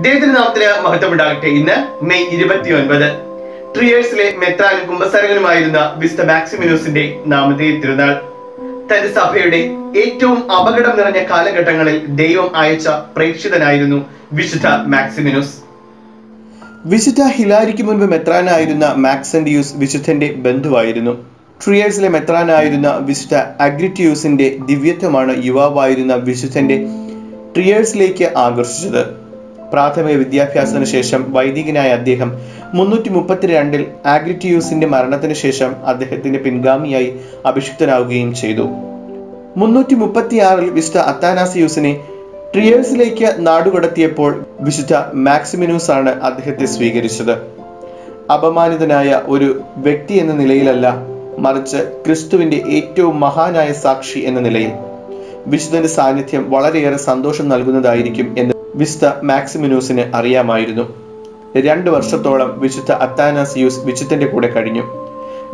ദൈവത്തിന്റെ നാമത്തിന് മഹത്വം ഉണ്ടാകട്ടെ. ഇന്ന് മെയ് ഇരുപത്തി ഒൻപത് ട്രിയേഴ്സിലെ മെത്രാനും കുംഭസാരകനുമായിരുന്ന വിസ്ത മാക്സിമിനോസിന്റെ നാമധേയ തിരുനാൾ. തന്റെ സഭയുടെ ഏറ്റവും അപകടം നിറഞ്ഞ കാലഘട്ടങ്ങളിൽ ദൈവം അയച്ച പ്രേക്ഷിതനായിരുന്നു വിശുദ്ധ മാക്സിമിനോസ്. വിശുദ്ധ ഹിലാരിക്ക് മുൻപ് മെത്രാനായിരുന്ന മാക്സൻഡിയൂസ് വിശുദ്ധന്റെ ബന്ധുവായിരുന്നു. ട്രിയേഴ്സിലെ മെത്രാനായിരുന്ന വിശുദ്ധ അഗ്രിറ്റിയൂസിന്റെ ദിവ്യത്വമാണ് യുവാവായിരുന്ന വിശുദ്ധന്റെ ട്രിയേഴ്സിലേക്ക് ആകർഷിച്ചത്. പ്രാഥമിക വിദ്യാഭ്യാസത്തിന് ശേഷം വൈദികനായ അദ്ദേഹം മുന്നൂറ്റി മുപ്പത്തിരണ്ടിൽ ആഗ്രിറ്റിയൂസിന്റെ മരണത്തിന് ശേഷം അദ്ദേഹത്തിന്റെ പിൻഗാമിയായി അഭിഷിക്തനാവുകയും ചെയ്തു. മുന്നൂറ്റി മുപ്പത്തിയാറിൽ വിശുദ്ധ അത്താനാസിയൂസിനെ ട്രിയേഴ്സിലേക്ക് നാടുകടത്തിയപ്പോൾ വിശുദ്ധ മാക്സിമിനൂസ് ആണ് അദ്ദേഹത്തെ സ്വീകരിച്ചത്. അപമാനിതനായ ഒരു വ്യക്തി എന്ന നിലയിലല്ല മറിച്ച് ക്രിസ്തുവിന്റെ ഏറ്റവും മഹാനായ സാക്ഷി എന്ന നിലയിൽ. വിശുദ്ധന്റെ സാന്നിധ്യം വളരെയേറെ സന്തോഷം നൽകുന്നതായിരിക്കും എന്ന് വിശുദ്ധ മാക്സിമിനൂസിന് അറിയാമായിരുന്നു. രണ്ട് വർഷത്തോളം വിശുദ്ധ അത്താനാസിയൂസ് വിശുദ്ധന്റെ കൂടെ കഴിഞ്ഞു.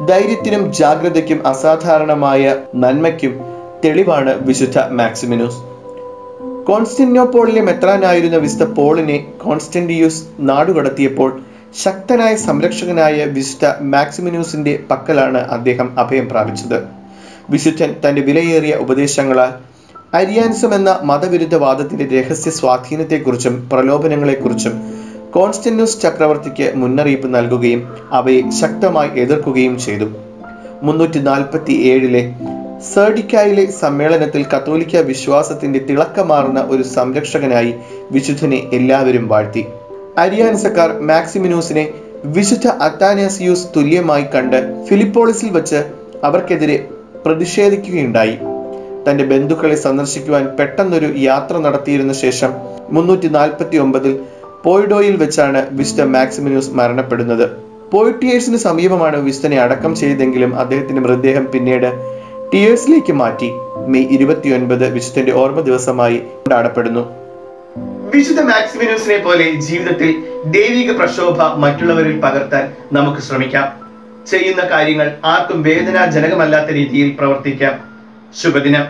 ധൈര്യത്തിനും ജാഗ്രതയ്ക്കും അസാധാരണമായ നന്മയ്ക്കും തെളിവാണ് വിശുദ്ധ മാക്സിമിനൂസ്. കോൺസ്റ്റന്റോപോളിലെ മെത്രാനായിരുന്ന വിസ്ത പോളിനെ കോൺസ്റ്റന്റിയൂസ് നാടുകടത്തിയപ്പോൾ ശക്തനായ സംരക്ഷകനായ വിശുദ്ധ മാക്സിമിനൂസിന്റെ പക്കലാണ് അദ്ദേഹം അഭയം പ്രാപിച്ചത്. വിശുദ്ധൻ തന്റെ വിലയേറിയ ഉപദേശങ്ങളാൽ അരിയാനിസം എന്ന മതവിരുദ്ധ വാദത്തിന്റെ രഹസ്യ സ്വാധീനത്തെക്കുറിച്ചും പ്രലോഭനങ്ങളെക്കുറിച്ചും കോൺസ്റ്റന്യൂസ് ചക്രവർത്തിക്ക് മുന്നറിയിപ്പ് നൽകുകയും അവയെ ശക്തമായി എതിർക്കുകയും ചെയ്തു. മുന്നൂറ്റി നാൽപ്പത്തി ഏഴിലെ സർഡിക്കായിലെ സമ്മേളനത്തിൽ കത്തോലിക്ക വിശ്വാസത്തിന്റെ തിളക്കമാർന്ന ഒരു സംരക്ഷകനായി വിശുദ്ധനെ എല്ലാവരും വാഴ്ത്തി. അരിയാൻസക്കാർ മാക്സിമിനൂസിനെ വിശുദ്ധ അത്താനാസിയൂസ് തുല്യമായി കണ്ട് ഫിലിപ്പോളിസിൽ വച്ച് അവർക്കെതിരെ പ്രതിഷേധിക്കുകയുണ്ടായി. തന്റെ ബന്ധുക്കളെ സന്ദർശിക്കുവാൻ പെട്ടെന്നൊരു യാത്ര നടത്തിയിരുന്ന ശേഷം മുന്നൂറ്റി നാൽപ്പത്തി ഒമ്പതിൽ പോയിഡോയിൽ വെച്ചാണ് വിസ്റ്റർ മാക്സിമിനൂസ് മരണപ്പെടുന്നത്. പോയിറ്റിയേഴ്സിന് സമീപമാണ് വിസ്റ്റനെ അടക്കം ചെയ്തെങ്കിലും അദ്ദേഹത്തിന്റെ മൃതദേഹം പിന്നീട് ടിയേഴ്സിലേക്ക് മാറ്റി. മെയ് ഇരുപത്തിയൊൻപത് വിശുദ്ധന്റെ ഓർമ്മ ദിവസമായി കൊണ്ടാടപ്പെടുന്നു വിശുദ്ധ മാക്സിമിനൂസിനെ പോലെ ജീവിതത്തിൽ ദൈവിക പ്രക്ഷോഭ മറ്റുള്ളവരിൽ പകർത്താൻ നമുക്ക് ശ്രമിക്കാം. ചെയ്യുന്ന കാര്യങ്ങൾ ആർക്കും വേദനാജനകമല്ലാത്ത രീതിയിൽ പ്രവർത്തിക്കാം. శుభదినం